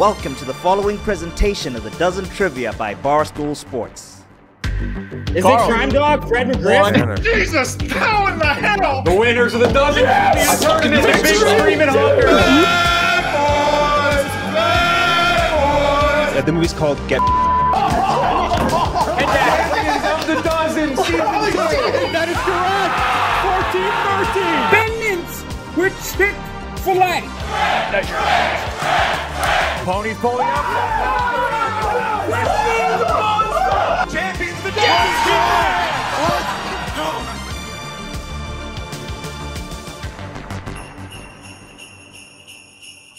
Welcome to the following presentation of the Dozen Trivia by Barstool Sports. Is it Crime Dog, Fred McGriff? Jesus, how in the hell? The winners of the dozen yes! Turning into big screaming honker. Uh, the movie's called Get. of the dozen season That is correct. 14 13. Ben Mintz with Chick fil A. Ponies pulling up.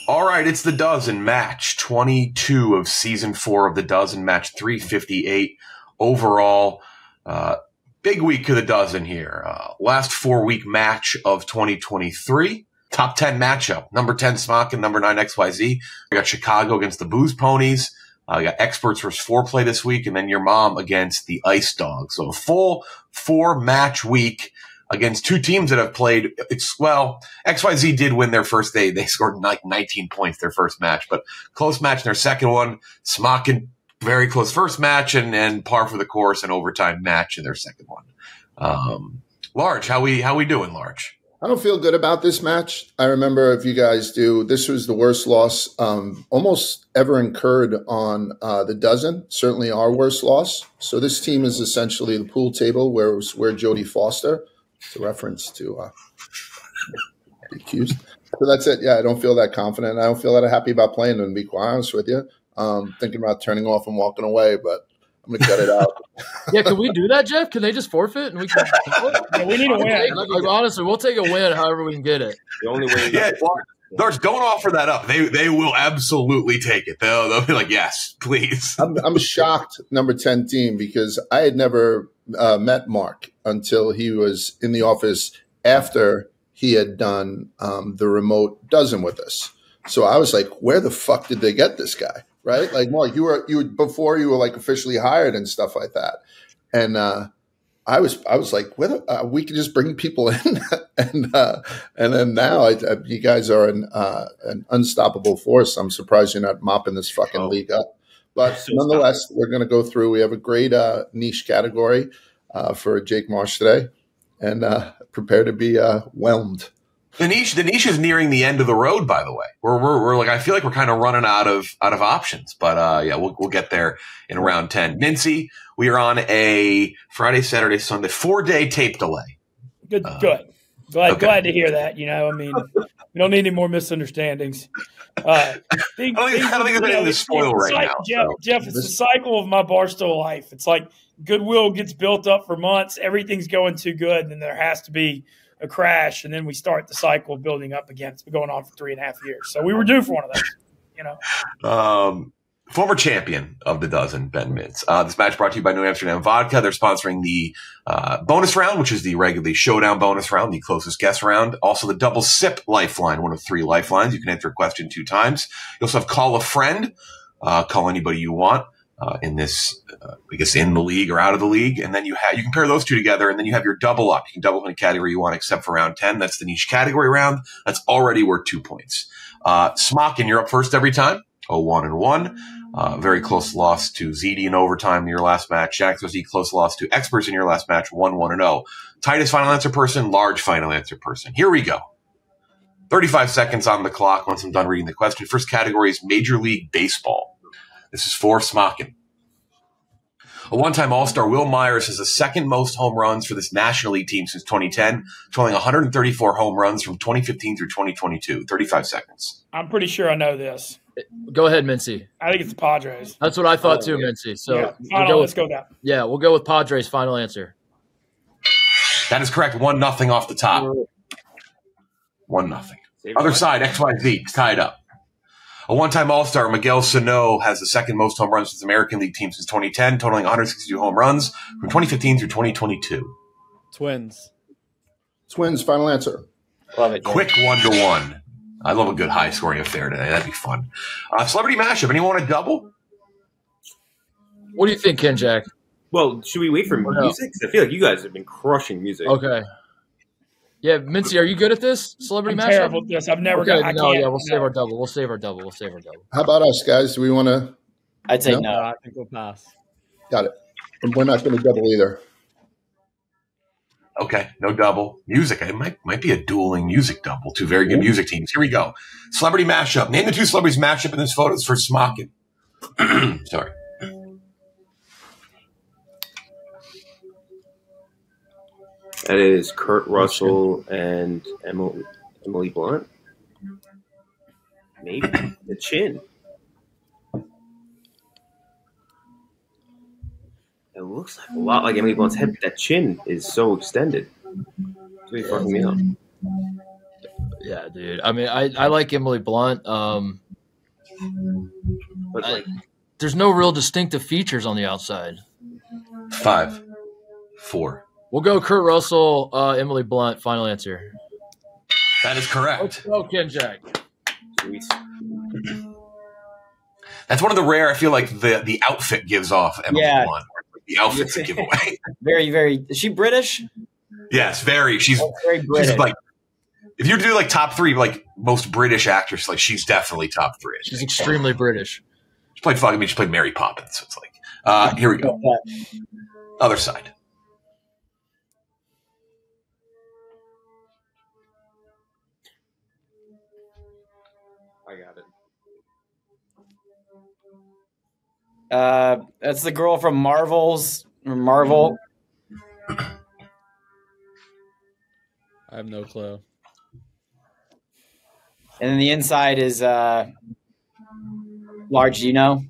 All right, it's the dozen match 22 of season four of the dozen match 358 overall. Uh, big week of the dozen here. Uh, last four week match of 2023. Top 10 matchup. Number 10 Smock and number 9 XYZ. We got Chicago against the Booze Ponies. Uh, we got experts versus Fore Play this week, and then your mom against the Ice Dog. So a full four match week against two teams that have played. It's well, XYZ did win their first day. They scored like 19 points their first match, but close match in their second one. Smockin very close first match and, and par for the course and overtime match in their second one. Um, Large, how we how we doing, Large? I don't feel good about this match. I remember if you guys do, this was the worst loss um, almost ever incurred on uh, the dozen. Certainly our worst loss. So this team is essentially the pool table where where Jodie Foster. It's a reference to uh, accused. So that's it. Yeah, I don't feel that confident. I don't feel that happy about playing them. To be quite honest with you, um, thinking about turning off and walking away, but I'm gonna cut it out. Yeah, can we do that, Jeff? Can they just forfeit and we can? Yeah, we need a win. Like, like, honestly, we'll take a win however we can get it. The only way. Yeah, Large, don't offer that up. They they will absolutely take it. They'll they'll be like, yes, please. I'm, I'm shocked, number 10 team, because I had never uh, met Mark until he was in the office after he had done um, the remote dozen with us. So I was like, where the fuck did they get this guy? Right? Like, Mark, you were, you were, before you were like officially hired and stuff like that. And, uh, I was, I was like, whether uh, we can just bring people in, and uh, and then now I, I, you guys are an uh, an unstoppable force. I'm surprised you're not mopping this fucking Oh. league up. But nonetheless, we're going to go through. We have a great uh, niche category uh, for Jake Marsh today, and uh, prepare to be uh, whelmed. The niche, the niche is nearing the end of the road. By the way, we're, we're, we're like I feel like we're kind of running out of out of options, but uh, yeah, we'll we'll get there in round ten. Mincy, we are on a Friday, Saturday, Sunday four day tape delay. Good, Uh, good. Glad, okay. glad to hear that. You know, I mean, we don't need any more misunderstandings. Uh, thing- I don't think- I don't think there's you know, anything to spoil right like- now, Jeff, so. Jeff, it's the cycle of my Barstool life. It's like goodwill gets built up for months, everything's going too good, and then there has to be a crash, and then we start the cycle of building up again. It's been going on for three and a half years, so we were due for one of those. You know, Um, former champion of the dozen, Ben Mintz. Uh, this match brought to you by New Amsterdam Vodka. They're sponsoring the uh, bonus round, which is the regularly showdown bonus round, the closest guess round. Also, the double sip lifeline, one of three lifelines. You can answer a question two times. You also have call a friend. Uh, call anybody you want. Uh, in this, uh, I guess, in the league or out of the league, and then you have you compare those two together, and then you have your double up. You can double up any category you want, except for round ten. That's the niche category round. That's already worth two points. Uh, Smockin, you're up first every time. Oh, one and one. Uh, very close loss to ZD in overtime in your last match. Jack Z close loss to experts in your last match. One, one and oh. Titus final answer person, large final answer person. Here we go. 35 seconds on the clock once I'm done reading the question. First category is Major League Baseball. This is for Smockin. A one-time All-Star, Wil Myers has the second most home runs for this National League team since 2010, totaling 134 home runs from 2015 through 2022. 35 seconds. I'm pretty sure I know this. Go ahead, Mincy. I think it's the Padres. That's what I thought Oh, too, yeah. Mincy. So yeah, we'll final, go let's with, go with that. yeah, we'll go with Padres. Final answer. That is correct. One nothing off the top. One nothing. Other side, XYZ, tied up. A one-time All-Star, Miguel Sano has the second most home runs for his American League team since 2010, totaling 162 home runs from 2015 through 2022. Twins. Twins, final answer. Love it. Quick one to one. I love a good high-scoring affair today. That'd be fun. Uh, celebrity mashup. Anyone want to double? What do you think, KenJac? Well, should we wait for No. music? 'Cause I feel like you guys have been crushing music. Okay. Yeah, Mincy, are you good at this celebrity I'm mashup? terrible at this. I've never Okay, got. I no, can't, yeah, we'll save no. our double. We'll save our double. We'll save our double. We'll save our double. How about us, guys? Do we want to? I'd say No. no. I think we'll pass. Got it. And we're not going to double either. Okay, no double. Music. It might might be a dueling music double. Two very good music teams. Here we go. Celebrity mashup. Name the two celebrities mashup in this photo. It's for Smockin. Sorry. That is Kurt Russell and Emily, Emily Blunt. Maybe the chin. It looks like a lot like Emily Blunt's head, but that chin is so extended. It's really fucking me up. Yeah, dude. I mean, I, I like Emily Blunt. Um, But I- there's no real distinctive features on the outside. Five, four. We'll go Kurt Russell, uh, Emily Blunt. Final answer. That is correct. Oh, KenJac. sweet. That's one of the rare. I feel like the the outfit gives off Emily Yeah. Blunt. The outfit's a giveaway. Very, very. Is she British? yes, very. She's Very British. she's like. If you do like top three, like most British actress, like she's definitely top three. She's extremely British. She played fucking. I mean, she played Mary Poppins. So it's like, uh, here we go. Other side. Uh, that's the girl from Marvel's or Marvel. I have no clue. And then the inside is uh, large. Do you know?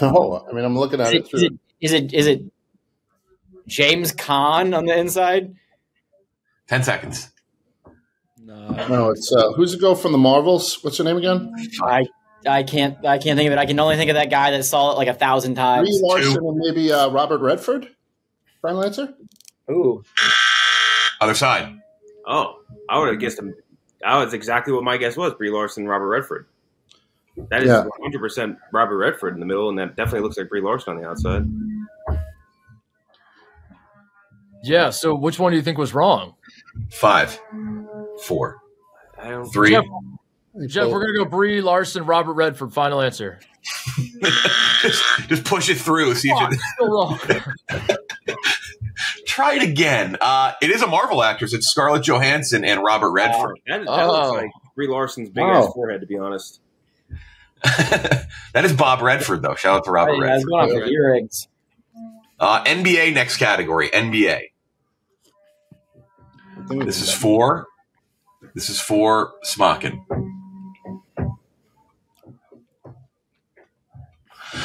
No, I mean I'm looking Is at it, it is through. it is it is it James Caan on the inside? Ten seconds. No. No, it's uh, who's the girl from the Marvels? What's her name again? I I can't I can't think of it. I can only think of that guy that saw it like a thousand times. Brie times. Larson and maybe uh, Robert Redford. Final answer. Ooh, Other side. Oh, I would have guessed him. That was exactly what my guess was: Brie Larson, Robert Redford. That is Yeah. 100 percent Robert Redford in the middle, and that definitely looks like Brie Larson on the outside. Yeah. So which one do you think was wrong? Five, four, I don't. three. Jeff, Jeff, we're gonna go Brie Larson, Robert Redford. Final answer. just, just push it through. See if Fuck, you still wrong. try it again. Uh, it is a Marvel actress. It's Scarlett Johansson and Robert Redford. That, that Oh. looks like Brie Larson's big Wow. ass forehead, to be honest. that is Bob Redford, though. Shout out to Robert I Redford. going for earrings. Uh, NBA next category. NBA. This is for. This is for Smockin.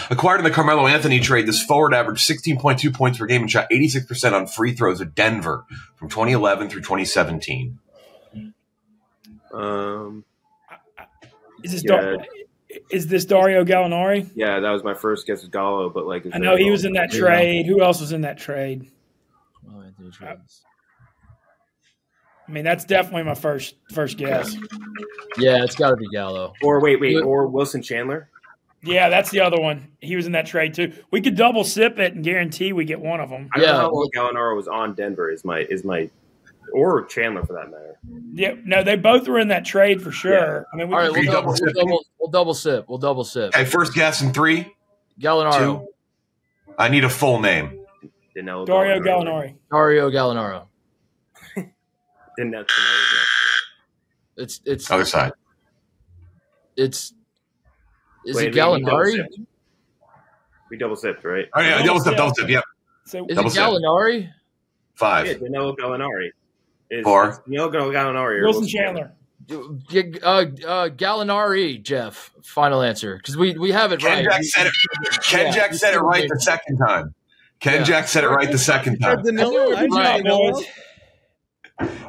Acquired in the Carmelo Anthony trade, this forward averaged 16.2 points per game and shot 86% on free throws at Denver from 2011 through 2017. Um, Is this Yeah. Dar- is this Dario Gallinari? yeah, that was my first guess with Gallo, but like, is I know he was in that trade. Who else was in that trade? Oh, Anthony I mean, that's definitely my first first guess. Yeah, it's got to be Gallo. Or wait, wait, or Wilson Chandler. Yeah, that's the other one. He was in that trade too. We could double sip it and guarantee we get one of them. I don't Yeah. know how long Gallinaro was on Denver. Is my is my or Chandler for that matter. Yeah, no, they both were in that trade for sure. I mean, we All right, we'll double, double we'll, sip? double, we'll double sip. We'll double sip. Okay, first guess in three. Gallinaro. Two. I need a full name. Danilo Dario Gallinari. Dario Gallinaro. Didn't have It's it's Other side. it's. Is Wait, it we- we double Gallinari? sipped. We double sipped, right? Oh, yeah, double step, double step. Yep. So Is Double it sip. Gallinari? Five. Yeah, Danilo Gallinari. Is, Four. is Danilo Gallinari. or Wilson Chandler. Yeah, Uh, uh, Gallinari, Jeff. Final answer because we we have it Ken right. Jack said it. Ken Yeah, Jack said it right the second time. Ken Yeah. Jack said it right the second time. Danilo, I Good job, know. boys.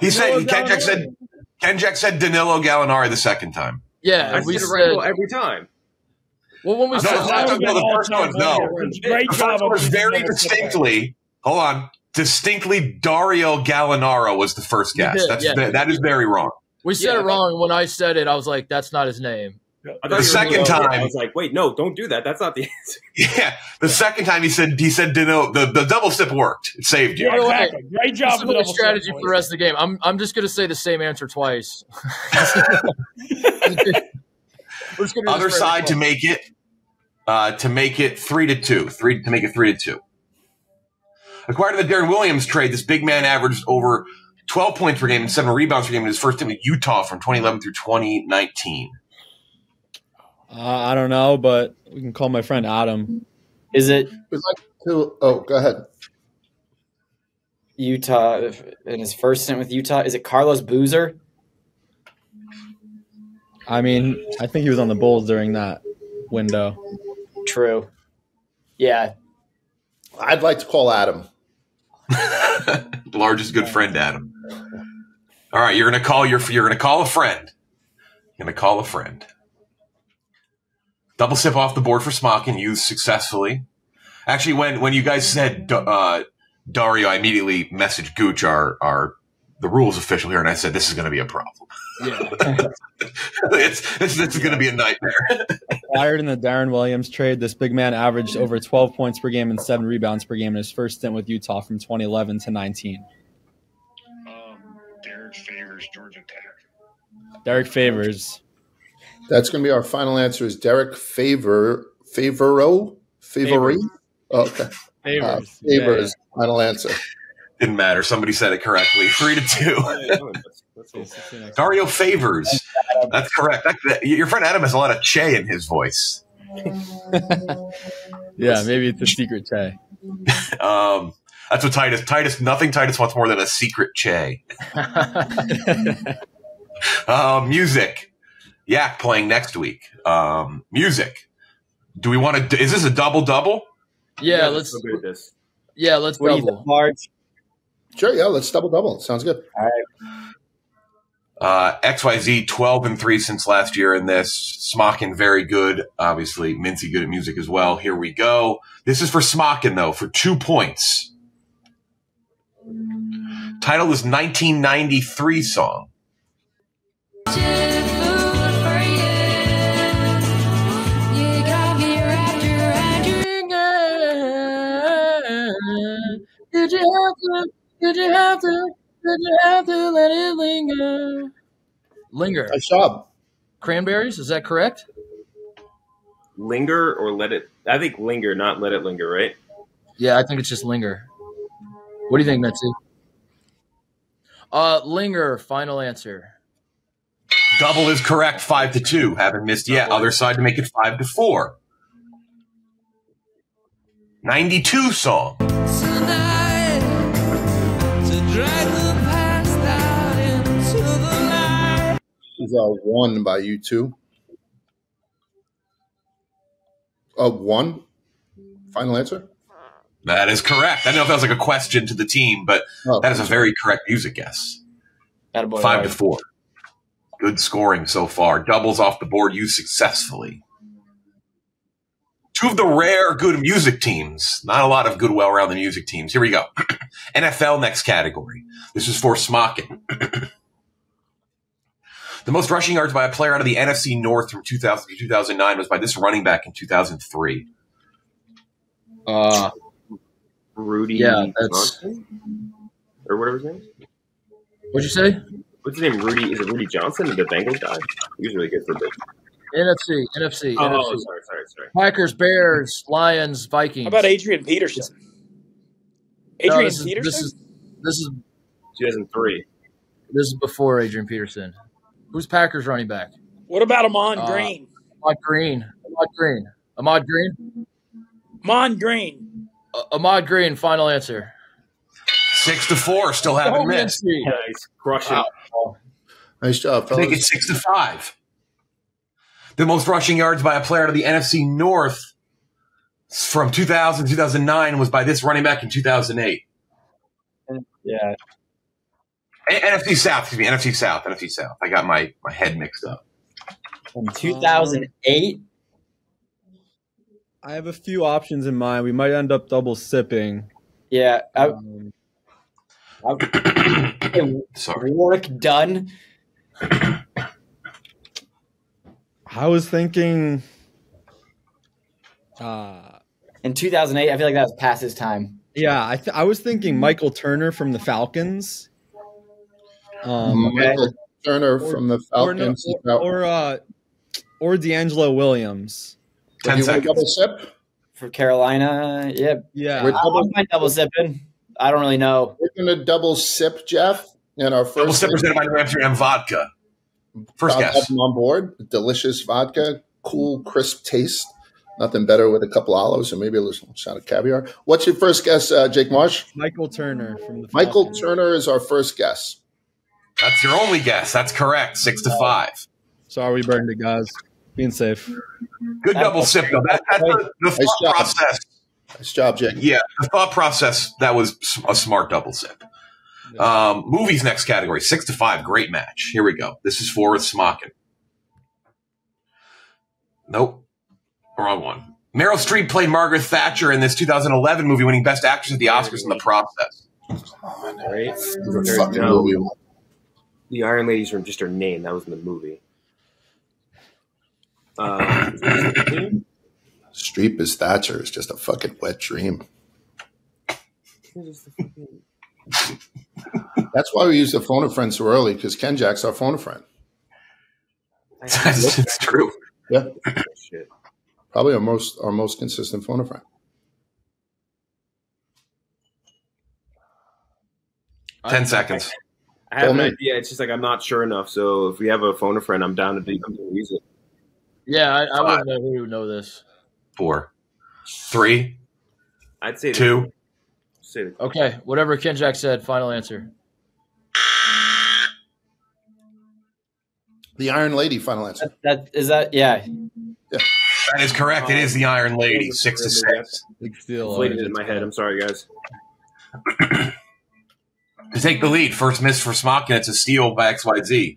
He said Danilo KenJac said KenJac said Danilo Gallinari the second time. Yeah, I we said it said. right every time. Well, when we No, said no, no, no, the first one, no. Great The job. first one was very distinctly. Hold on. Distinctly, Dario Gallinaro was the first You guess. did, That's yeah. ve- that is very wrong. we said Yeah, it wrong when I said it, I was like, "That's not his name." The second going over it. time- I was like, wait, no, don't do that. That's not the answer. Yeah. The second time he said he said denote the, the double sip worked. It saved you. Yeah, By exactly. Great This job is the strategy for the rest of the game. I'm I'm just gonna say the same answer twice. We're just gonna Other side to make it uh, to make it three to two. Three to make it three to two. Acquired in the Deron Williams trade, this big man averaged over 12 points per game and seven rebounds per game in his first team with Utah from 2011 through 2019. Uh, I don't know, but we can call my friend Adam. Is it We'd to. Oh, go ahead. Utah in his first stint with Utah? Is it Carlos Boozer? I mean, I think he was on the Bulls during that window. True. Yeah. I'd like to call Adam. Largest good friend, Adam. All right, you're gonna call your you're gonna call a friend. You're gonna call a friend. Double sip off the board for Smockin used successfully. Actually, when when you guys said uh, Dario, I immediately messaged Gooch, our our the rules official here, and I said this is going to be a problem. Yeah, it's this, this is going to be a nightmare. Acquired in the Deron Williams trade, this big man averaged over 12 points per game and seven rebounds per game in his first stint with Utah from 2011 to 19. Um, Derrick Favors Georgia Tech. Derrick Favors. That's going to be our final answer. Is Derrick Favor Favoro Favory? Oh, okay. Favors. Uh, Yeah, yeah. final answer. Didn't matter. Somebody said it correctly. Three to two. Dario favors. That's correct. That, that- your friend Adam has a lot of che in his voice. Yeah, maybe it's a secret Che. Um, that's what Titus. Titus. Nothing. Titus wants more than a secret che. Uh, music. Yak playing next week. Um, music. Do we want to? Is this a double double? Yeah, let's so good at this. yeah, let's What do you double. think, Marge? Sure, yeah, let's double double. Sounds good. Uh, XYZ 12 and 3 since last year in this. Smockin very good. Obviously, Mincy good at music as well. Here we go. This is for Smockin though, for two points. Title is 1993 song. Did you have to? Did you have to? Did you have to let it linger? Linger. Nice job. Cranberries, is that correct? Linger or let it? I think linger, not let it linger, right? Yeah, I think it's just linger. What do you think, Mitzi? Uh, linger. Final answer. Double is correct, 5 to 2. Haven't missed yet. Other side to make it 5 to 4. 92 song. This is uh, one by U2. Uh, one. Final answer. That is correct. I don't know if that was like a question to the team, but Oh, that is a very correct music guess. Attaboy, Five to four. Good scoring so far. Doubles off the board You successfully. Two of the rare good music teams. Not a lot of good, well-rounded music teams. Here we go. NFL next category. This is for Smockin. the most rushing yards by a player out of the NFC North from 2000 to 2009 was by this running back in 2003. Uh, Rudi. Yeah, that's- Johnson? or whatever his name. is. what'd you say? What's his name? Rudi. Is it Rudi Johnson, the Bengals guy? He was really good for big. NFC, NFC, Oh, NFC. sorry, sorry, sorry. Packers, Bears, Lions, Vikings. How about Adrian Peterson? No, Adrian this is, Peterson? This is this is 2003. this is before Adrian Peterson. Who's Packers running back? what about Ahman Uh, Green? Ahman Green. Ahman Green. Ahman Green. Ahman Green. Uh, Ahman Green. Final answer. Six to four. Still haven't Oh, missed. Mincy. Nice, crushing. Wow. Nice job, I fellas. think it's six to five. The most rushing yards by a player out of the NFC North from 2000 to 2009 was by this running back in 2008. Yeah. A- NFC South, excuse me, NFC South, NFC South. I got my, my head mixed up. From 2008. I have a few options in mind. We might end up double sipping. Yeah. I, Um, I, Sorry. work done. I was thinking. Uh, In 2008, I feel like that was past his time. yeah, I th- I was thinking Michael Turner from the Falcons. Um, Michael Turner from the or, no, Falcons. or, or uh, or DeAngelo Williams. Do you want double sip? For Carolina, yeah. Yeah. We're I double, don't double sipping. I don't really know. we're gonna double sip, Jeff. And our first Double sip presented by New Amsterdam Vodka. First I'll guess. have them on board. Delicious vodka, cool, crisp taste. Nothing better with a couple olives and maybe a little shot of caviar. What's your first guess, uh, Jake Marsh? Michael Turner from the Michael Falcons. Turner is our first guess. That's your only guess. That's correct. Six to five. Sorry, we burned it, guys. Being safe. Good double sip though. That, that's the, the Nice thought job. process. Nice job, Jake. Yeah, the thought process that was a smart double sip. Um, movies next category. Six to five. Great match. Here we go. This is for with Smockin. Nope. Wrong one. Meryl Streep played Margaret Thatcher in this 2011 movie, winning Best Actress at the Oscars in the process. Right? Fucking no. movie. The Iron Ladies were just her name. That was in the movie. Uh, Streep as Thatcher is just a fucking wet dream. That's why we use the phone a friend so early because KenJac's our phone a friend. That's it's true. Yeah, probably our most our most consistent phone a friend. Ten seconds. I have Tell an me. idea. It's just like I'm not sure enough. So if we have a phone a friend, I'm down to do I'm gonna use it. Yeah, I, I wouldn't know who would know this. Four, three, I'd say the- two. Say the, Okay, whatever KenJac said. Final answer. The Iron Lady. Final answer. That is that. Yeah, That is correct. It is the Iron Lady. Six to six. Big steal. inflated it in my head. I'm sorry, guys. To take the lead, first miss for Smockin. It's a steal by XYZ.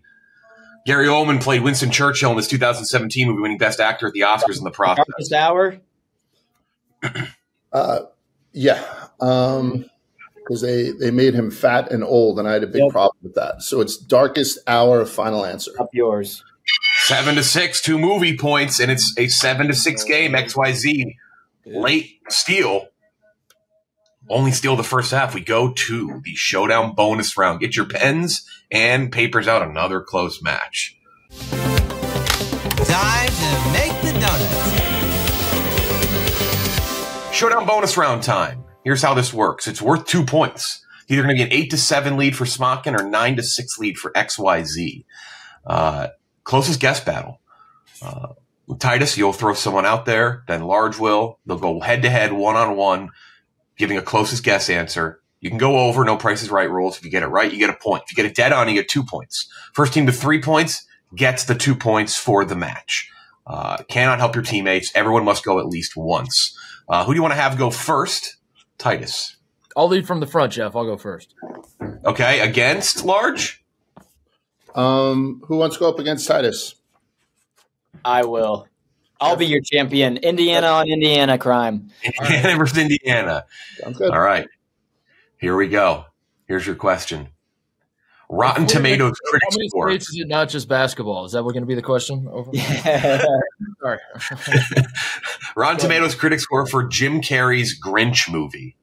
Gary Oldman played Winston Churchill in this 2017 movie, winning Best Actor at the Oscars in the process. Darkest Hour. Uh, yeah, Um, because they they made him fat and old, and I had a big Yep. problem with that. So it's darkest hour. Of final answer. Up yours. Seven to six, two movie points, and it's a seven to six game. XYZ late steal. Only steal the first half. We go to the showdown bonus round. Get your pens and papers out. Another close match. Time to make the donuts. Showdown bonus round time. Here's how this works. It's worth two points. Either going to be an eight to seven lead for Smockin or nine to six lead for XYZ. Uh, closest guess battle. Uh, Titus, you'll throw someone out there. Then Large will. They'll go head to head, one on one, giving a closest guess answer. You can go over, no price is right rules. If you get it right, you get a point. If you get it dead on, you get two points. First team to three points gets the two points for the match. Uh, cannot help your teammates. Everyone must go at least once. Uh, who do you want to have go first? Titus. I'll lead from the front, Jeff. I'll go first. Okay, against large. Um, who wants to go up against Titus? I will. I'll be your champion. Indiana on Indiana crime. Indiana versus Indiana. Sounds good. All right, here we go. Here's your question. Rotten Tomatoes How many score. states is it not just basketball? Is that what going to be the question? Over? Sorry. Rotten Tomatoes critic score for Jim Carrey's Grinch movie.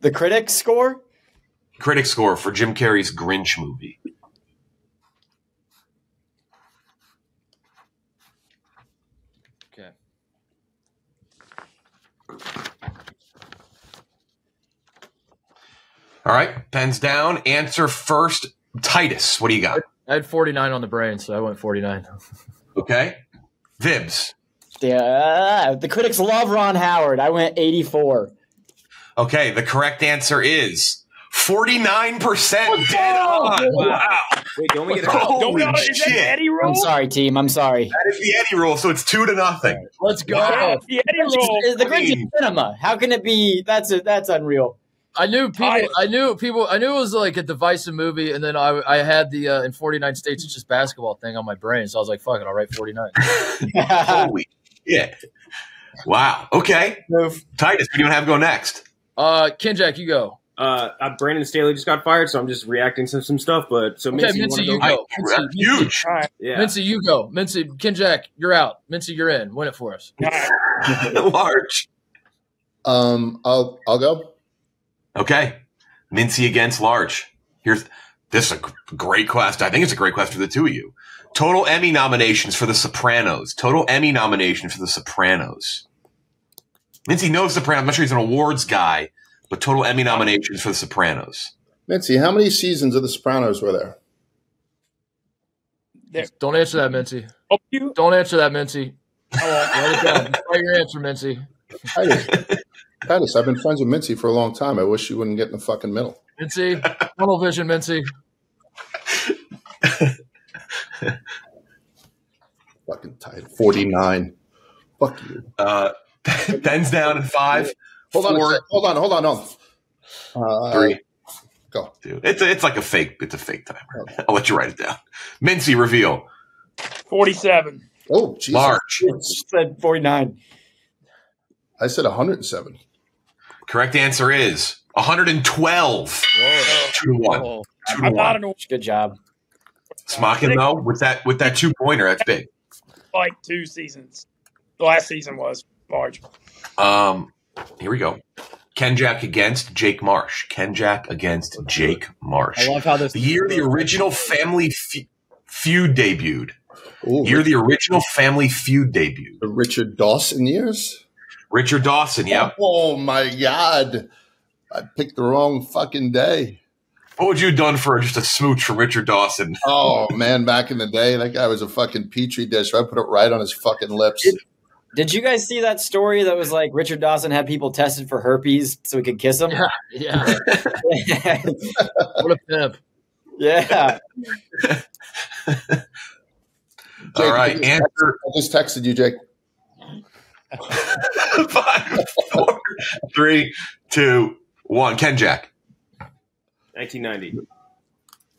The critics score? Critic score for Jim Carrey's Grinch movie. Okay. All right, pens down. Answer first. Titus, what do you got? I had 49 on the brain, so I went 49. Okay. Vibbs. Yeah, the critics love Ron Howard. I went 84. Okay, the correct answer is 49% dead on. Wow. Wait, don't we get a Holy Don't- is that. Eddie rule? I'm sorry, team. I'm sorry. That is the Eddie rule, so it's two to nothing. Let's go. Yeah, the Eddie rule. The Grinch is cinema. How can it be? That's a, that's unreal. I knew people. I- I, knew people. I knew it was like a divisive movie, and then I, I had the uh, in 49 states it's just basketball thing on my brain, so I was like, "Fuck it, I'll write 49." Holy shit. Wow. Okay. Move. Titus, who do you want to have go next? Uh, KenJac, you go. Uh, uh, Brandon Staley just got fired, so I'm just reacting to some stuff. But so Okay, Mincy, Mincy, you you wanna go. go? Mincy, Huge. Yeah. Mincy, you go. Mincy, KenJac, you're out. Mincy, you're in. Win it for us. Large. Um, I'll I'll go. Okay. Mincy against Large. Here's this is a great quest. I think it's a great quest for the two of you. Total Emmy nominations for The Sopranos. Total Emmy nomination for The Sopranos. Mincy knows Sopranos. I'm not sure he's an awards guy, but total Emmy nominations for The Sopranos. Nancy, how many seasons of The Sopranos were there? Don't answer that, Mincy. Oh, you, Don't answer that, Mincy. Oh, Write it down. Write your answer, Mincy. Titus, Titus, I've been friends with Mincy for a long time. I wish you wouldn't get in the fucking middle. Mincy, tunnel vision, Mincy. Fucking tight. Forty nine. Fuck you. Uh, Ben's down in five. Hold on. four, sec. Hold on. Hold on. Hold on. Uh, three. Go. Dude, It's a, it's like a fake. It's a fake timer. I'll let you write it down. Mincy reveal. 47. Oh, Jesus. Large. Said 49. I said 107. Correct answer is 112. Two to one. Whoa. Two to one. an Good job. Smockin though with that with that two pointer. That's big. like two seasons. The last season was large. Um, here we go. KenJac against Jake Marsh. KenJac against Jake Marsh. I love how this. The year the original Family Fe- Feud debuted. Ooh, Year the original Family Feud debuted. the Richard Dawson years? Richard Dawson. Yeah. Oh, my God. I picked the wrong fucking day. What would you have done for just a smooch from Richard Dawson? Oh, man, back in the day, that guy was a fucking petri dish. I put it right on his fucking lips. Did you guys see that story that was like Richard Dawson had people tested for herpes so he could kiss them? Yeah, yeah. what a pimp. yeah. All right. I just, Answer I just texted you, Jake. five, four, three, two, one. KenJac. 1990.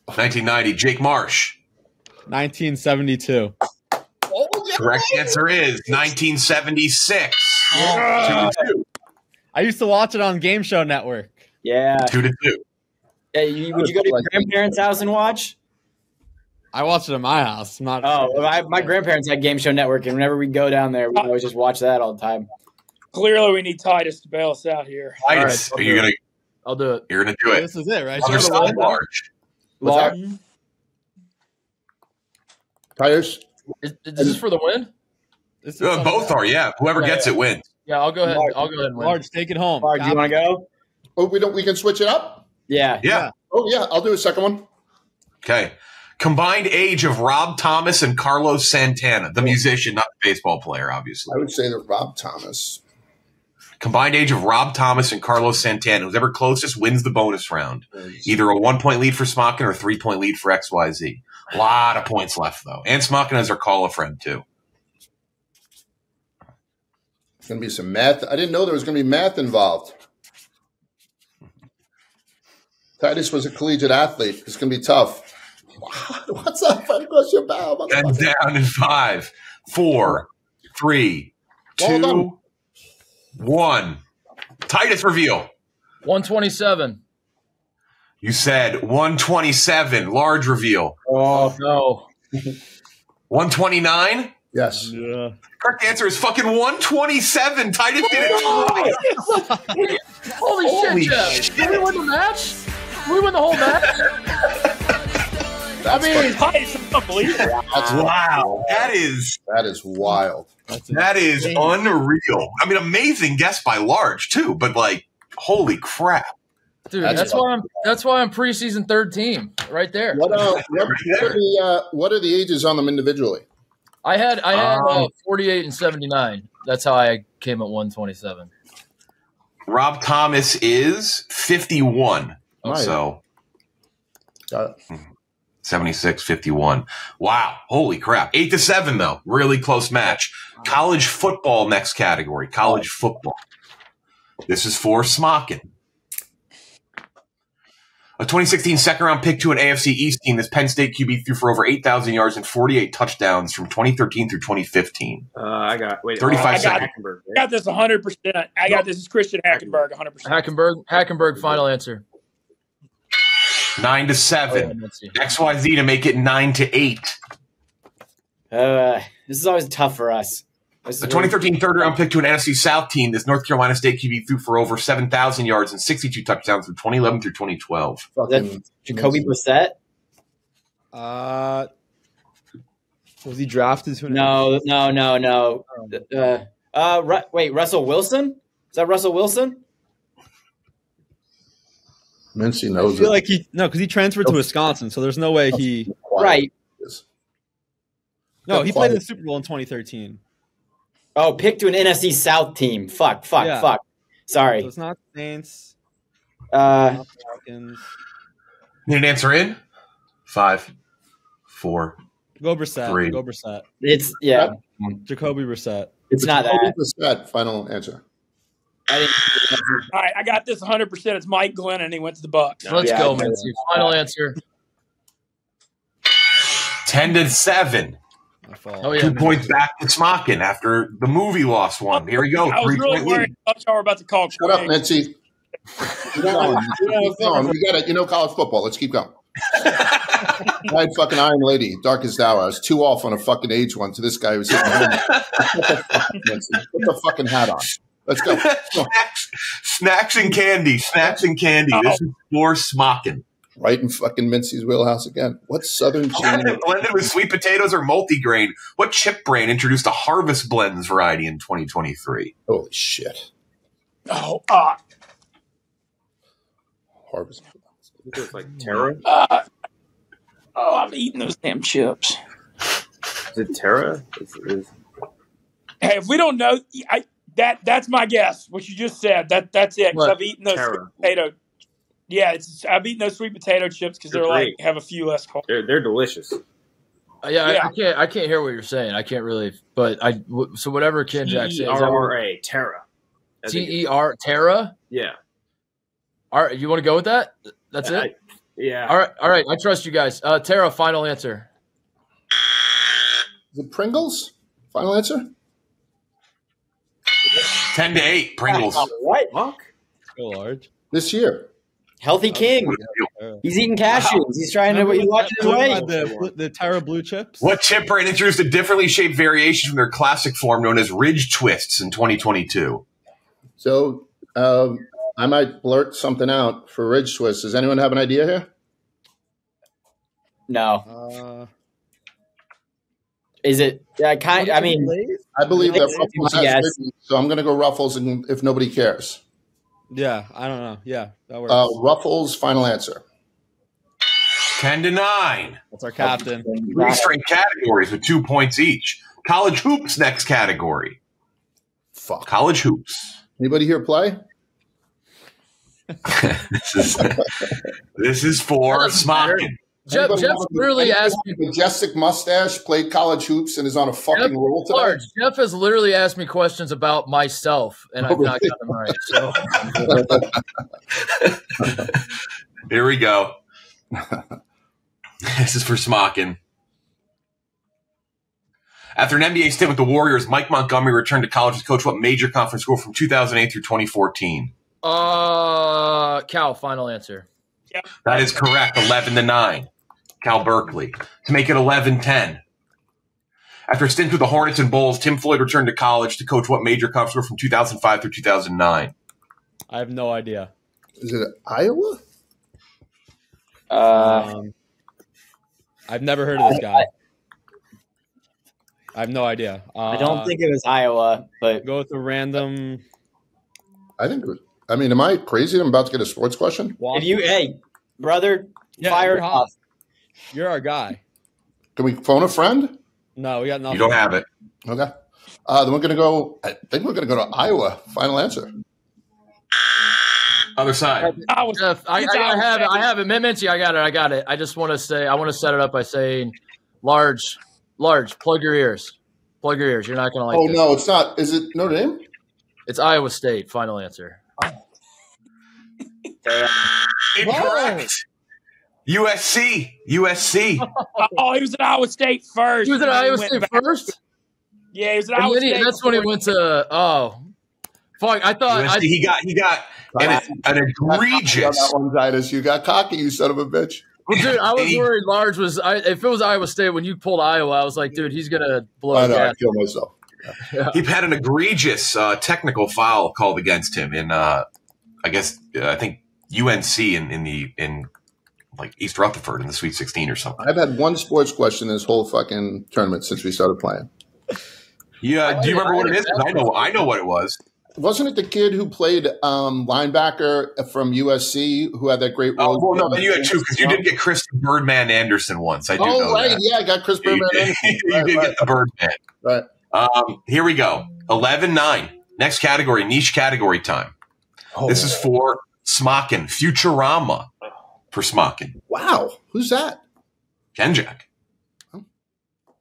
1990. Jake Marsh. 1972. Correct answer is 1976. Two to two. I used to watch it on Game Show Network. Yeah. Two to two. Yeah, would you go to your grandparents' house and watch? I watched it at my house. Not Oh, well, I, my grandparents had Game Show Network, and whenever we go down there, we always just watch that all the time. Clearly, we need Titus to bail us out here. Titus, All right, are you gonna I'll do it. you're gonna do it? this is it, right? Other side large. Lar- Tires? Is, is this for the win? This is Uh, both are, yeah. Whoever Yeah, gets yeah. it wins. Yeah, I'll go ahead. Large. I'll go ahead and win. Large, take it home. Lar, do you want to go? Oh, we don't. We can switch it up. Yeah. Yeah. Oh yeah, I'll do a second one. Okay. Combined age of Rob Thomas and Carlos Santana, the musician, not the baseball player, obviously. I would say that Rob Thomas. Combined age of Rob Thomas and Carlos Santana. Who's ever closest wins the bonus round. Either a one point lead for Smockin or a three point lead for XYZ. A lot of points left, though. And Smockin has our call a friend, too. It's going to be some math. I didn't know there was going to be math involved. Titus was a collegiate athlete. It's going to be tough. What's up? What's your bow? And down in five, four, three, Well one. Titus reveal. 127. You said 127. Large reveal. Oh, No. 129. Yes. Yeah. Correct answer is fucking 127. Titus did it twice. Holy, Holy shit, Jeff. shit. Did we win the match? Did we win the whole match? I mean, Titus, I don't believe it. That's Wow. That is That is wild. That's that is unreal. I mean, amazing guess by Large too, but like, holy crap. dude, That's that's, why I'm that's why I'm preseason third team right there. What, uh, what, what are the uh, what are the ages on them individually? I had I had uh, Um, 48 and 79. That's how I came at 127. Rob Thomas is 51. Nice. So Got it. 76, 51. Wow. Holy crap. Eight to seven, though. Really close match. College football, next category. College football. This is for Smockin. A 2016 second round pick to an AFC East team, this Penn State QB threw for over 8,000 yards and 48 touchdowns from 2013 through 2015. Uh, I got wait. 35 I got seconds. Hackenberg, I got this 100. percent I got this is Christian Hackenberg 100. percent Hackenberg. Hackenberg. Final answer. Nine to Oh, yeah, seven. XYZ to make it nine to eight. Uh, this is always tough for us. This The really- 2013 third round pick to an NFC South team, this North Carolina State QB threw for over 7,000 yards and 62 touchdowns from 2011 through 2012. Fucking Jacoby Brissett. Uh, was he drafted to an No, no, no, no. Uh, uh, Ru- wait, Russell Wilson? Is that Russell Wilson? Mincy I knows feel it. like he no, because he transferred to Wisconsin, so there's no way he. Right. No, he played in the Super Bowl in 2013. Oh, pick to an NFC South team. Fuck, fuck, Yeah. fuck. So Sorry. it's not Saints, Uh, Falcons. Need an answer in? Five, four. Go Brissett. Three. Go Brissett. it's yeah. Jacoby Brissett. It's not Jacoby that. Brissett, final answer. I didn't. All right, I got this 100. percent It's Mike Glennon. He went to the Bucs. Let's Yeah, go, I- Mitzi. Final answer. 10 to seven. Oh yeah. Two Mitzi. points back to Smockin after the movie lost one. Here we go. I was Three really worried. I thought y'all were about to call. Shut up, Quiggs. Mincy. You know, keep going. We got it. You know college football. Let's keep going. I had fucking Iron Lady, Darkest Hour. I was two off on a fucking age one to this guy who was hitting home. Put the fucking- Mincy, Put the fucking hat on. Let's go. snacks, snacks and candy. Snacks and candy. This is for Smockin. Right in fucking Mincy's wheelhouse again. What Southern chain? Blended with sweet potatoes or multigrain. What chip brand introduced a Harvest Blends variety in 2023? Holy shit. Oh, uh, Harvest. It's like Terra. uh, oh, I'm eating those damn chips. Is it Terra? Is, is, Hey, if we don't know, I that that's my guess. What you just said. That that's it. 'cause What? I've eaten those Terra. sweet potato. Yeah, it's I've eaten those sweet potato chips because They're they're like have a few less carbs. they're, they're delicious. Uh, yeah, I, Yeah. I can't. I can't hear what you're saying. I can't really. But I. w- So whatever KenJac T says. E R R A Terra. I T think E R Terra. Yeah. All right, you want to go with that? That's I- it. Yeah. All right, all right. I trust you guys. Uh, Terra, final answer. Is it Pringles? Final answer? 10 to 8. Pringles. What? Fuck. Go large. This year. Healthy King. He's eating cashews. He's trying to. He's watching his Talking weight. The, the Terra Blue chips. What chip brand introduced a differently shaped variation from their classic form known as Ridge Twists in 2022? So um, I might blurt something out for Ridge Twists. Does anyone have an idea here? No. Uh, Is it? Yeah, kind. I mean, I believe that Like, Ruffles has guess. so I'm going to go Ruffles, and if nobody cares, yeah, I don't know. Yeah, that works. uh, Ruffles. Final answer. 10 to 9. That's our captain. Three straight categories with two points each. College Hoops next category. Fuck. College Hoops. Anybody here play? this is this is for doesn't. Smockin. Jeff, Jeff have literally asked me. Majestic mustache, played college hoops, and is on a fucking Jeff, roll today. Large, Jeff has literally asked me questions about myself, and I've not got them right. So Here we go. this is for Smockin. After an NBA stint with the Warriors, Mike Montgomery returned to college to coach what major conference school from 2008 through 2014. Uh, Cal, final answer. Yep. That is correct. 11 to 9. Cal Berkeley. To make it 11 10. After a stint with the Hornets and Bulls, Tim Floyd returned to college to coach what major cups were from 2005 through 2009. I have no idea. Is it Iowa? uh, Um, I've never heard of this guy. I have no idea. Uh, I don't think it was Iowa, but Go with a random. I think. I mean, am I crazy? I'm about to get a sports question. if you, hey, brother, Yeah, fire you're hot. off. You're our guy. Can we phone a friend? No, we got nothing. You don't have it. Okay. Uh, then we're going to go. I think we're going to go to Iowa. Final answer. Other side. I was. Jeff, I, I, I have it. I have it. Mincy, I got it. I got it. I just want to say, I want to set it up by saying, large, large. Plug your ears. Plug your ears. You're not going to like oh this. no, it's not. Is it Notre Dame? It's Iowa State. Final answer. Incorrect. USC. USC. oh, he was at Iowa State first. He was at Iowa State back. first. Yeah, he was at And Iowa then he- State. that's when he went to. Oh, fuck! I thought I, He got he got an, an egregious. that one, Titus. You got cocky, you son of a bitch. Well, dude, I was worried. Large was. I, if it was Iowa State when you pulled Iowa, I was like, dude, he's gonna blow. I know. I gas. kill myself. He had an egregious uh, technical foul called against him in, uh, I guess, uh, I think UNC in, in the in like East Rutherford in the Sweet 16 or something. I've had one sports question this whole fucking tournament since we started playing. Yeah, do you remember what it is? I know, I know what it was. Wasn't it the kid who played um, linebacker from USC who had that great Oh, role? well, no, then you had two because you did get Chris Birdman Andersen once. I do Oh, know right. that. Yeah, I got Chris You Birdman. did, Andersen. you Right, did right, get the Birdman. right. Um, here we go. 11 9. Next category, niche category time. Oh, This is for Smockin, Futurama for Smockin. wow. Who's that? KenJac. Oh.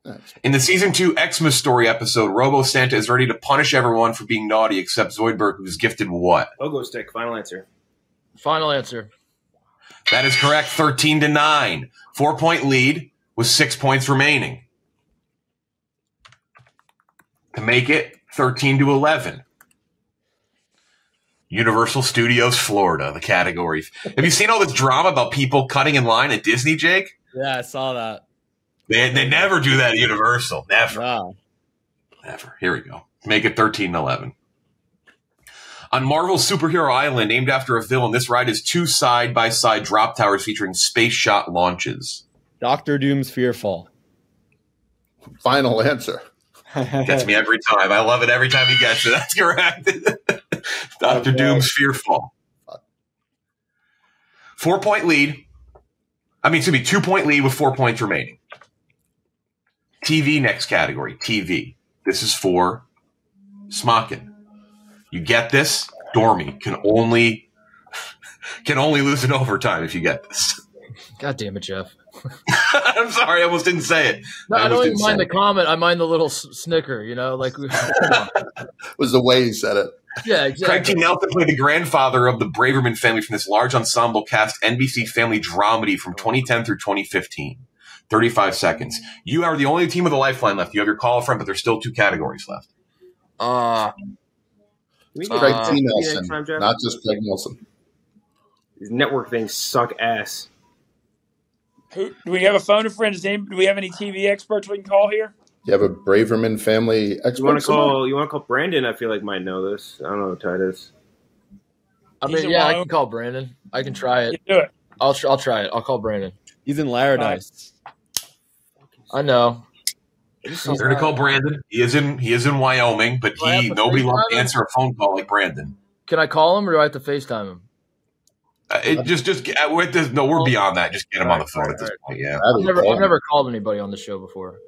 Nice. In the season two Xmas story episode, Robo Santa is ready to punish everyone for being naughty except Zoidberg, who's gifted what? Pogo stick. Final answer. Final answer. That is correct. 13 to 9. Four point lead with six points remaining. To make it 13 to 11. Universal Studios Florida, the categories. Have you seen all this drama about people cutting in line at Disney, Jake? Yeah, I saw that. They, they never do that at Universal. Never. Wow. Never. Here we go. Make it 13 and 11. On Marvel's Superhero Island, named after a villain, this ride is two side by side drop towers featuring space shot launches. Doctor Doom's Fearfall. Final answer. Gets me every time. I love it every time he gets it. That's correct. Doctor Doom's Fearfall. Four point lead. I mean, excuse me, two point lead with four points remaining. TV next category. TV. This is for Smockin. You get this? Dormy can only can only lose in overtime if you get this. God damn it, Jeff. I'm sorry, I almost didn't say it. No, I, almost don't even mind say the comment. I mind the little s- snicker. You know, like Was the way he said it. Yeah, Craig exactly. T. Nelson played the grandfather of the Braverman family from this large ensemble cast NBC family dramedy from 2010 through 2015. 35 seconds. You are the only team with a lifeline left. You have your call friend, but there's still two categories left. Uh, We Craig get T. Nelson, next not just Craig Nelson. These network things suck ass. Who, do we have a phone a friend? Does do we have any TV experts we can call here? You have a Braverman family expert. You want to somewhere? call? You want to call Brandon? I feel like might know this. I don't know, Titus. I mean, yeah, I can call Brandon. I can try You it. do it. I'll tr- I'll try it. I'll call Brandon. He's in Laradise. I know. You're going to call Brandon. He is in he is in Wyoming, but Do he nobody loves FaceTime to answer a phone call like Brandon. Can I call him or do I have to FaceTime him? Uh, it, just just get, with this, no, we're beyond that. Just get him on the phone at this point. Yeah. I I've never I've never called anybody on the show before.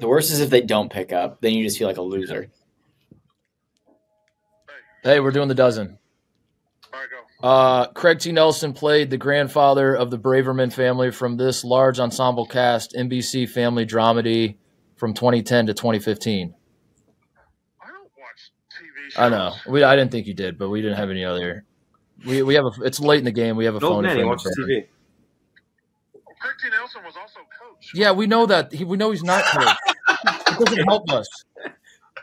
The worst is if they don't pick up, then you just feel like a loser. Hey, we're doing the dozen. Uh, Craig T. Nelson played the grandfather of the Braverman family from this large ensemble cast NBC family dramedy from 2010 to 2015. I don't watch TV shows. I know. We I didn't think you did, but we didn't have any other. We we have a. It's late in the game. We have a Old phone. man, a he friend watches. TV. Craig T. Nelson was also coach. Yeah, we know that. He, we know he's not coach. it doesn't help us.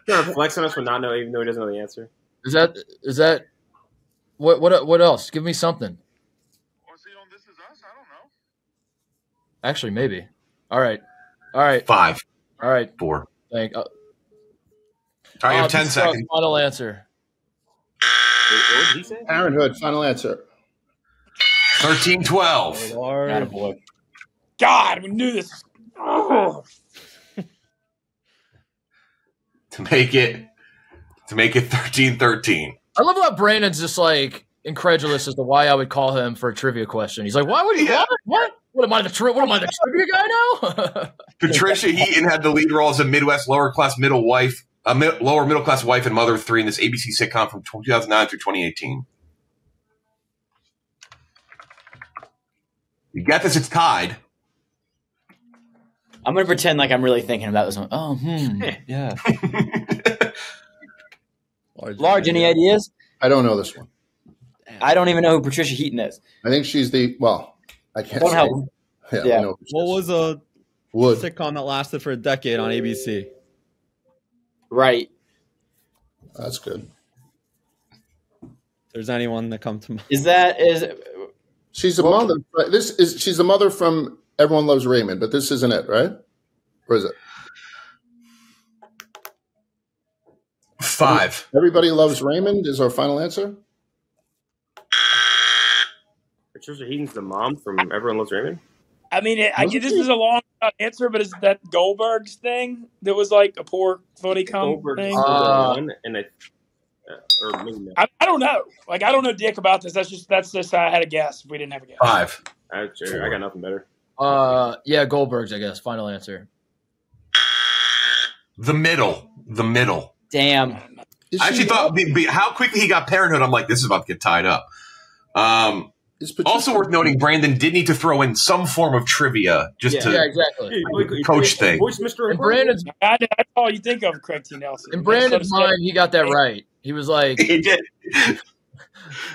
He's gonna flex on us for not knowing, even though he doesn't know the answer. Is that is that what what what else? Give me something. Was he on This Is Us? I don't know. Actually, maybe. All right, all right, Five, all right. four. Thank. Uh, All right, you uh, have 10 this is our seconds. Final answer. Wait, what did he say? Parenthood. Final answer. 13 12. Attaboy. God, we knew this. Oh. To make it to make it 13 13. I love how Brandon's just like incredulous as to why I would call him for a trivia question. He's like, "Why would you? Yeah. What? What? What am I the tri- What am I the trivia guy now?" Patricia Heaton had the lead role as a Midwest lower class middle wife, a mi- lower middle class wife and mother of three in this ABC sitcom from 2009 through 2018. You get this? It's tied. I'm gonna pretend like I'm really thinking about this one. Oh, hmm, yeah. Large, any ideas? I don't know this one. I don't even know who Patricia Heaton is. I think she's the well. I can't. Don't say. help. Yeah, Yeah. Know. What was a Wood. sitcom that lasted for a decade on ABC? Right. That's good. If there's anyone that come to mind. Is that is She's the mother. This is she's a mother from Everyone Loves Raymond, but this isn't it, right? Or is it? Five. Everybody Loves Raymond is our final answer. Patricia Heaton's the mom from Everyone Loves Raymond. I mean, it, I, Wasn't this is a long answer, but is that Goldberg's thing that was like a poor funny com Goldberg thing? was Uh, one, and I, uh, or maybe not. I, I don't know. Like, I don't know dick about this. That's just that's just I had a guess. If we didn't have a guess, Five. I, sure, I got nothing better. Uh, yeah, Goldberg's. I guess final answer. The middle. The middle. damn. Is I actually thought be- be- how quickly he got parenthood. I'm like, this is about to get tied up. Um, Patricia- also worth noting, Brandon did need to throw in some form of trivia just Yeah. to Yeah, exactly. coach thing. Voice Mr. In Brandon's I, that's all you think of, Craig T. Nelson. in Brandon's That's what I'm mind, he got that right. He was like, He did.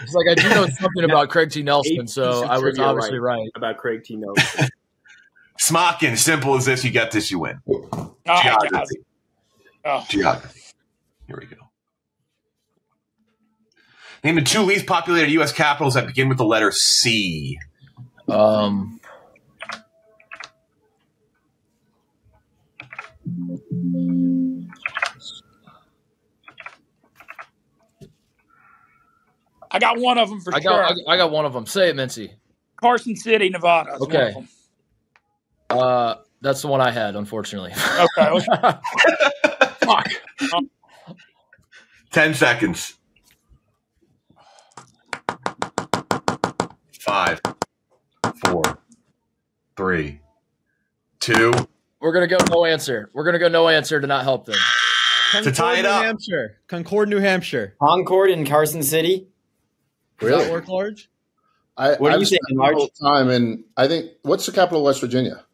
He's like, I do know something about Craig T. Nelson, so I was obviously right. about Craig T. Nelson. Smockin, simple as this. You get this, you win. Oh. Geography. Oh. Geography. Here we go. Name the two least populated U.S. capitals that begin with the letter C. Um, I got one of them for I sure. got I, I got one of them. Say it, Mincy. Carson City, Nevada. is Okay. Uh, that's the one I had, unfortunately. Okay. okay. Fuck. Ten seconds. Five, four, three, two. We're gonna go no answer. We're gonna go no answer to not help them. To tie it New up. Hampshire. Concord, New Hampshire. Concord in Carson City. Does Really? that work large? I, What do I've you think, spent Marge? a little time and I think what's the capital of West Virginia?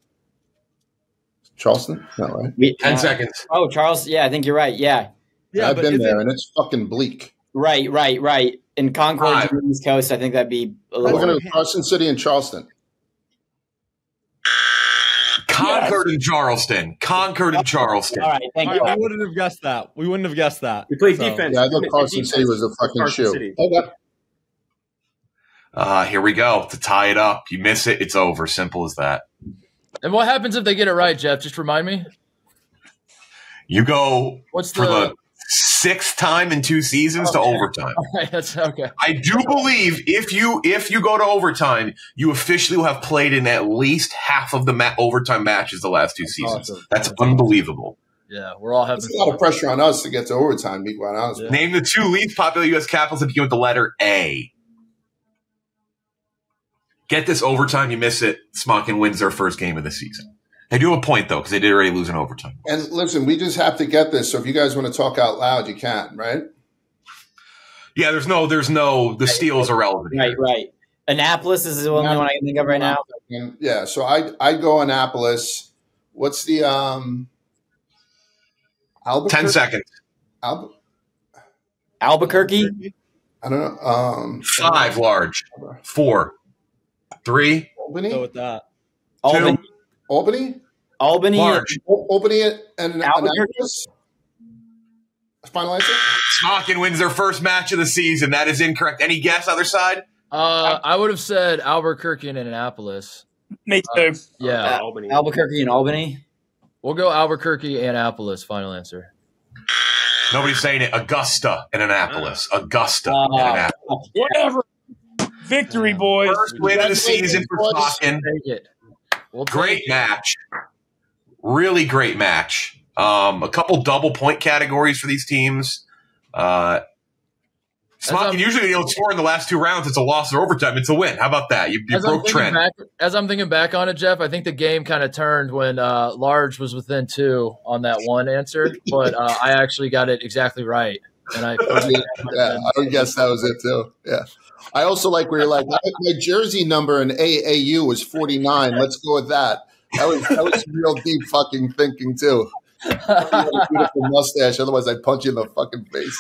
Charleston. No, right? We- Ten uh, seconds. Oh, Charles. Yeah, I think you're right. Yeah. Yeah, I've been there, it- and it's fucking bleak. Right, right, right. In Concord, Five. on the East Coast, I think that'd be a We're little. going to Carson City and Charleston. Concord and Charleston. Concord and Charleston. All right, thank All you. right, we wouldn't have guessed that. We wouldn't have guessed that. We played So- defense. Yeah, I thought Carson City was a fucking Carson shoe. City. Uh, here we go. To tie it up. You miss it, it's over. Simple as that. And what happens if they get it right, Jeff? Just remind me. You go What's for the? the sixth time in two seasons to Okay. overtime. That's okay. I do believe if you if you go to overtime, you officially will have played in at least half of the ma- overtime matches the last two seasons. awesome. That's unbelievable. Yeah, we're all having There's a lot of pressure on us to get to overtime. Be quite honest. Yeah. Name the two least popular U.S. capitals that begin with the letter A. Get this overtime, you miss it. Smockin wins their first game of the season. They do have a point though because they did already lose in overtime. And listen, we just have to get this. So if you guys want to talk out loud, you can, right? Yeah, there's no, there's no, the steal is irrelevant. Right, right. Annapolis is the only one I can think of right now. Yeah, so I I go Annapolis. What's the um? Albuquerque. Ten seconds. Albu- Albuquerque. I don't know. Um, Five large. Four. Three. Albany. Go with that. Albany. Albany. Albany. Large. Al- Albany and Albuquerque. Annapolis. Final answer. Smockin wins their first match of the season. That is incorrect. Any guess other side? Uh, I would have said Albuquerque and Annapolis. Me too. Yeah, Uh, Albany. Albuquerque and Albany. we'll go Albuquerque and Annapolis. Final answer. Nobody's saying it. Augusta and Annapolis. Augusta Uh, and Annapolis. Whatever. Victory, boys. First win of the season for Smockin. We'll Great match. Really great match. Um, a couple double point categories for these teams. Uh, Smockin, usually you don't score in the last two rounds. It's a loss or overtime. It's a win. How about that? You, you As I'm, broke thinking trend. back, as I'm thinking back on it, Jeff, I think the game kind of turned when uh, Large was within two on that one answer, but uh, I actually got it exactly right. And I, Yeah, I would guess that was it too. Yeah. I also like where you're like my, my jersey number in AAU was 49. Let's go with that. That was that was real deep fucking thinking too. beautiful mustache. Otherwise, I'd punch you in the fucking face.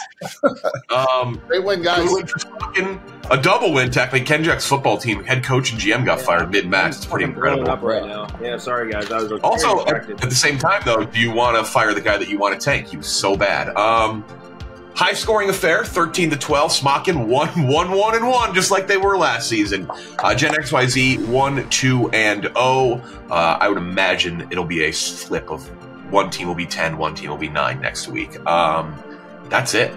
Um, Great win, guys. good win for Smockin. A double win, technically. KenJac's football team, head coach and GM got fired mid match. It's pretty incredible. up right now. Yeah, sorry guys. I was Also, at, at the same time, though, do you want to fire the guy that you want to tank? He was so bad. Um, high scoring affair, thirteen to twelve. Smockin one, one, one, and one, just like they were last season. Uh, Gen XYZ one, two, and zero. Uh, I would imagine it'll be a flip of one team will be 10, one team will be nine next week. Um, that's it.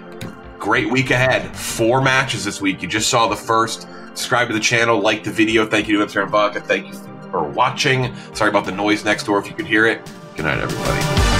Great week ahead. Four matches this week. You just saw the first. Subscribe to the channel, like the video. Thank you to Amsterdam Vodka. Thank you for watching. Sorry about the noise next door if you could hear it. Good night, everybody.